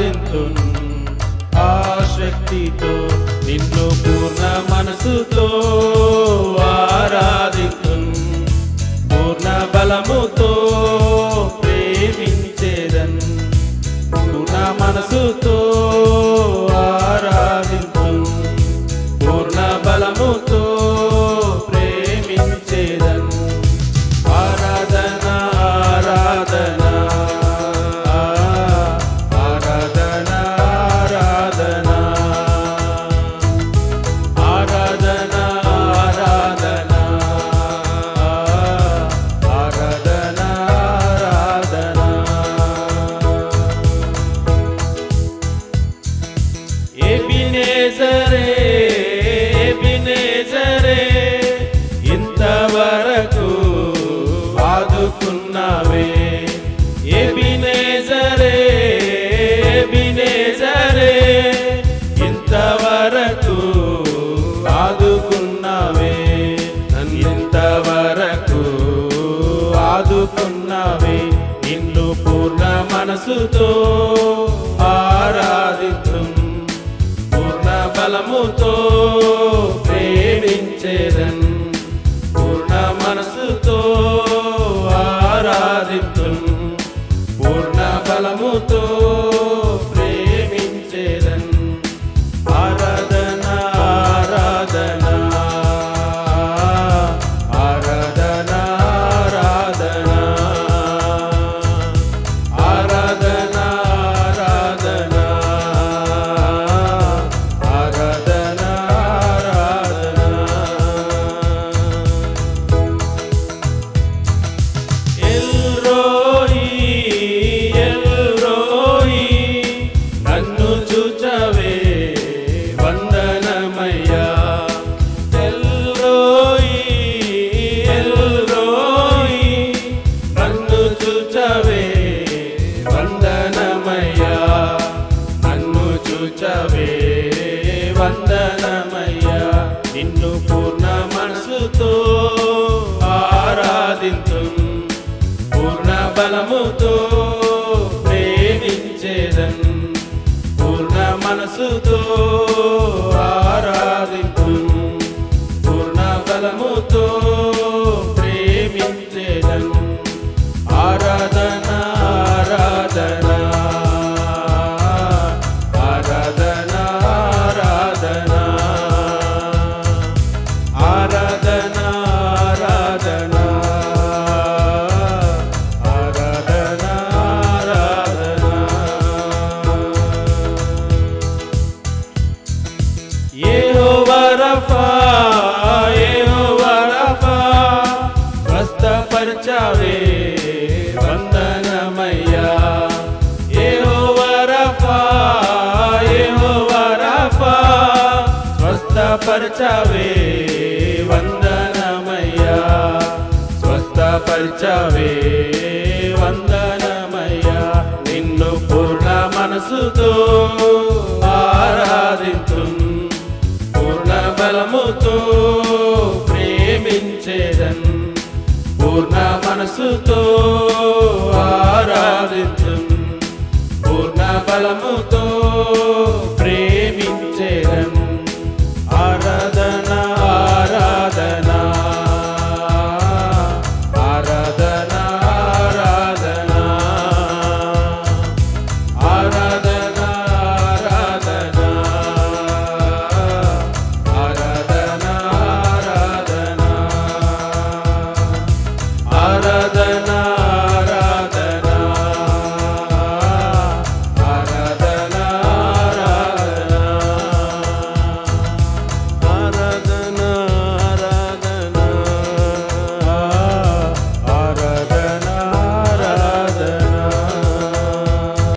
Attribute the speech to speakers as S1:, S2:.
S1: ఆరాధింతు ఆ శక్తితో నిన్ను పూర్ణ మనసుతో ఆరాధింతు పూర్ణ బలము ఎబినేజరే ఎబినేజరే ఇంతవరకు ఆదుకున్నావే ఎబినేజరే ఎబినేజరే ఇంతవరకు ఆదుకున్నావే ఇంతవరకు ఆదుకున్నావే నిన్ను పూర్ణ మనసుతో salamuto to the స్వస్థపరచవే వందనమయ్యా. స్వస్థపరచవే వందనమయ్యా. నిన్ను పూర్ణ మనసుతో ఆరాధించు పూర్ణ బలముతో ప్రేమించేదన్. పూర్ణ మనసుతో ఆరాధించు పూర్ణ బలముతో